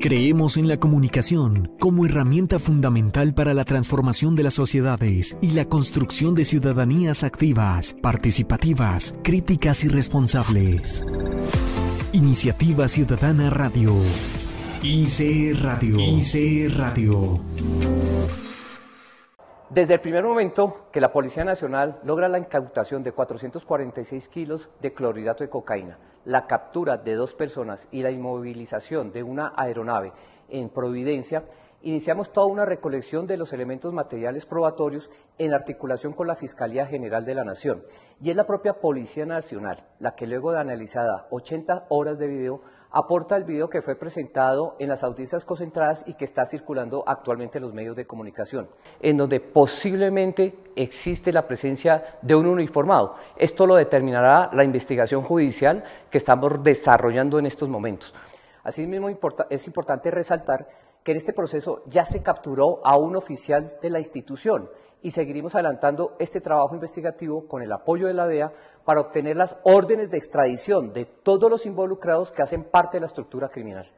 Creemos en la comunicación como herramienta fundamental para la transformación de las sociedades y la construcción de ciudadanías activas, participativas, críticas y responsables. Iniciativa Ciudadana Radio. IC Radio. IC Radio. Desde el primer momento que la Policía Nacional logra la incautación de 446 kilos de clorhidrato de cocaína, la captura de dos personas y la inmovilización de una aeronave en Providencia, iniciamos toda una recolección de los elementos materiales probatorios en articulación con la Fiscalía General de la Nación. Y es la propia Policía Nacional la que luego de analizada 80 horas de video aporta el video que fue presentado en las audiencias concentradas y que está circulando actualmente en los medios de comunicación, en donde posiblemente existe la presencia de un uniformado. Esto lo determinará la investigación judicial que estamos desarrollando en estos momentos. Asimismo, es importante resaltar que en este proceso ya se capturó a un oficial de la institución y seguiremos adelantando este trabajo investigativo con el apoyo de la DEA para obtener las órdenes de extradición de todos los involucrados que hacen parte de la estructura criminal.